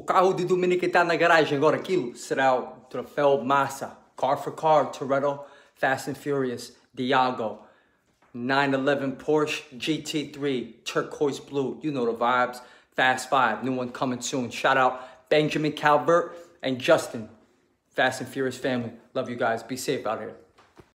O carro de Dominic está na garagem agora. Aquilo será o troféu Massa. Car for car, Toretto, Fast and Furious, Diogo. 911 Porsche GT3, turquoise blue. You know the vibes. Fast 5, new one coming soon. Shout out Benjamin Calvert and Justin. Fast and Furious family. Love you guys. Be safe out here.